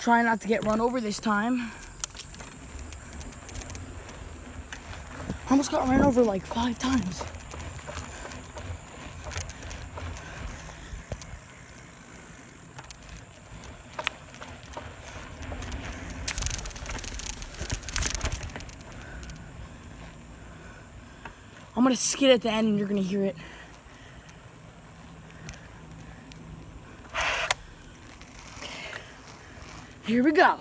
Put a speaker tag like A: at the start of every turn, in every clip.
A: Try not to get run over this time. I Almost got ran over like five times. I'm gonna skid at the end and you're gonna hear it. Here we go.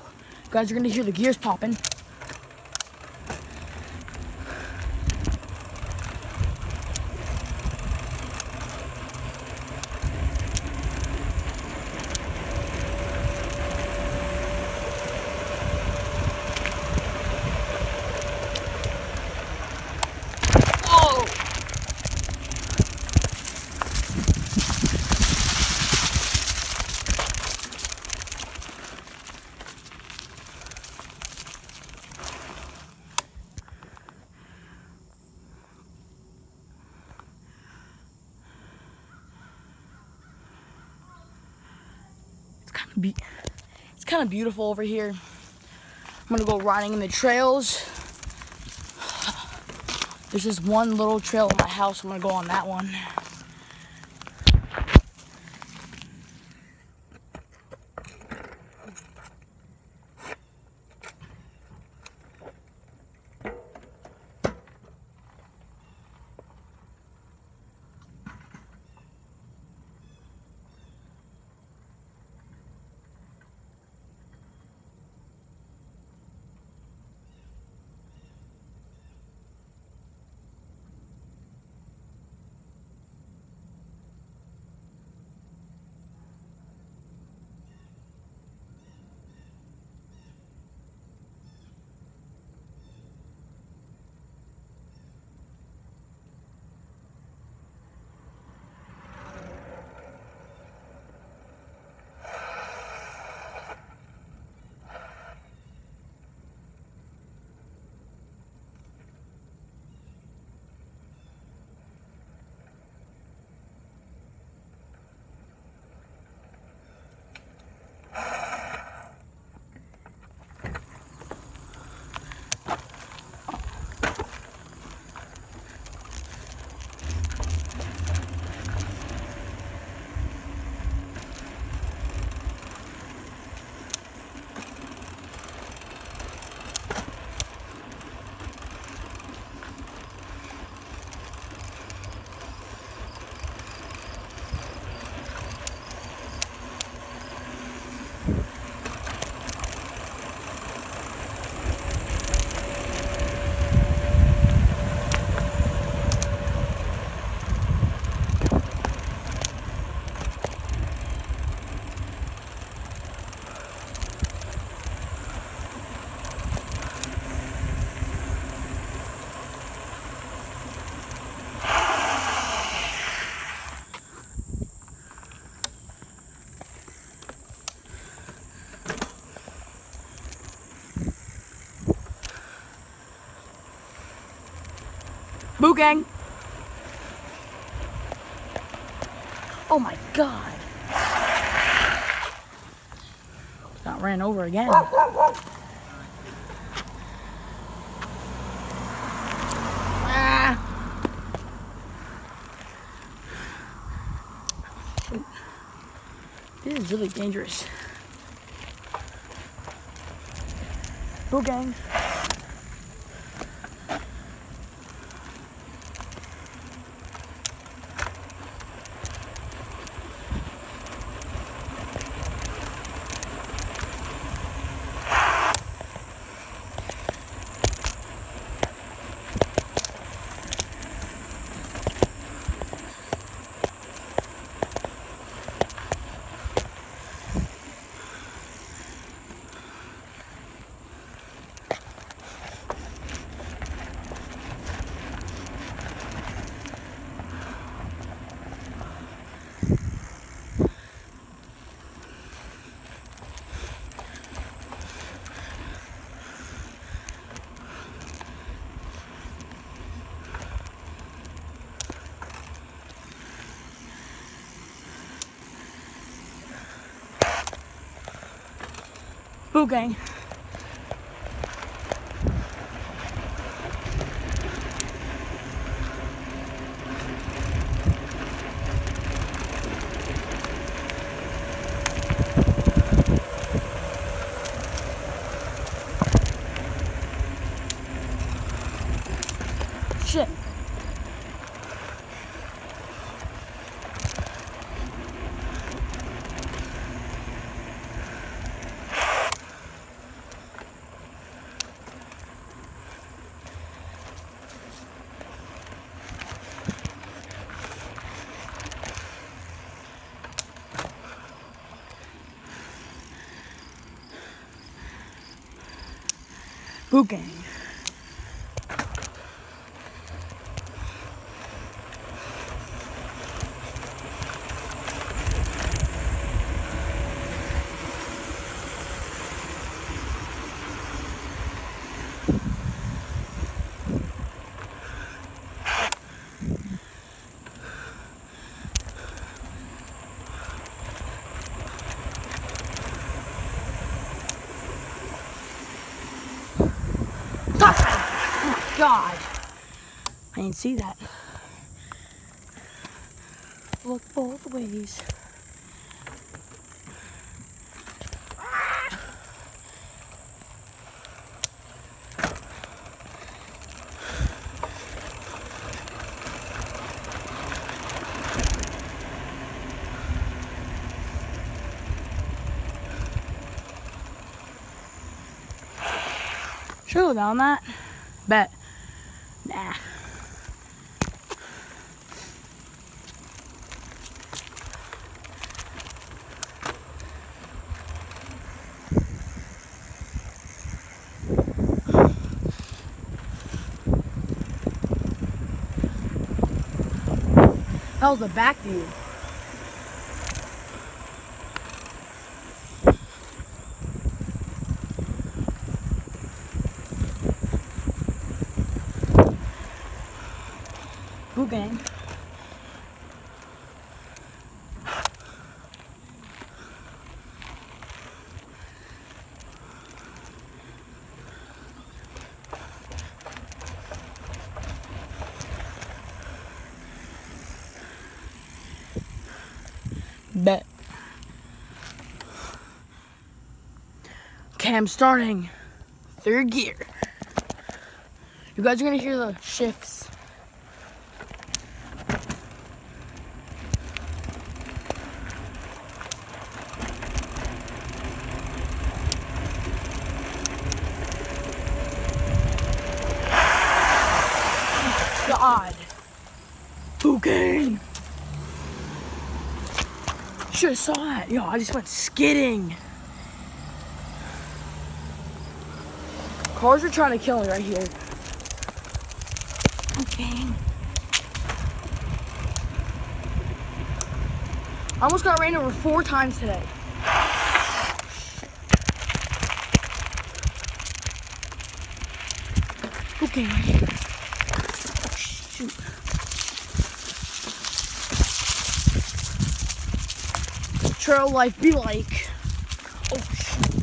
A: Guys, you're gonna hear the gears popping. Kind of beautiful over here. I'm gonna go riding in the trails. There's this one little trail in my house. I'm gonna go on that one. Boo gang. Oh my god. Got ran over again. Ah. This is really dangerous. Boo gang. Boo gang. Boot gang. Stop! Oh my god. I didn't see that. Look both ways. Should go down that? Bet. Was the back view gang. Bet. I'm starting third gear. You guys are gonna hear the shifts. God. Booking. Should have saw that. Yo, I just went skidding. Cars are trying to kill me right here. Okay. I almost got ran over four times today. Okay, right here. Shoot. Trail life be like. Oh shoot.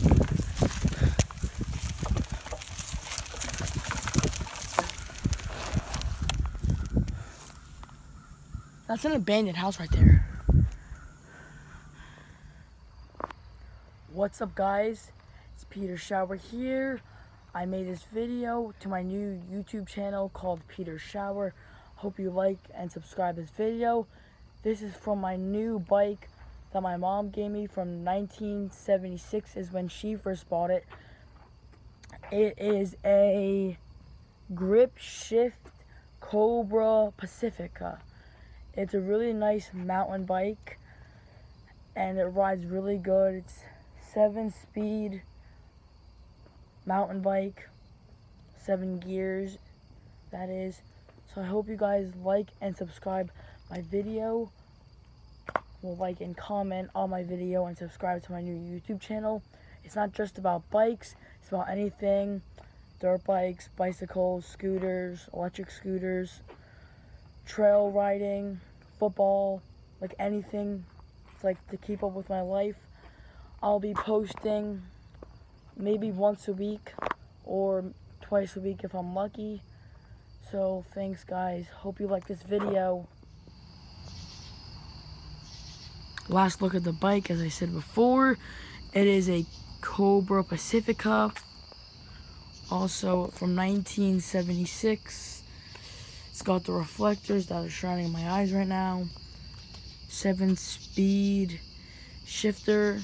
A: That's an abandoned house right there. What's up guys? It's Peter Schauer here. I made this video to my new YouTube channel called Peter Schauer. Hope you like and subscribe this video. This is from my new bike that my mom gave me from 1976 is when she first bought it. It is a Grip Shift Cobra Pacifica. It's a really nice mountain bike and it rides really good. It's seven speed mountain bike, seven gears, that is. So I hope you guys like and subscribe my video. Will like and comment on my video and subscribe to my new YouTube channel. It's not just about bikes, it's about anything. Dirt bikes, bicycles, scooters, electric scooters, trail riding, football, like anything. It's like to keep up with my life. I'll be posting maybe once a week or twice a week if I'm lucky. So thanks guys. Hope you like this video. Last look at the bike as I said before. It is a Cobra Pacifica. Also from 1976. It's got the reflectors that are shining in my eyes right now. Seven speed shifter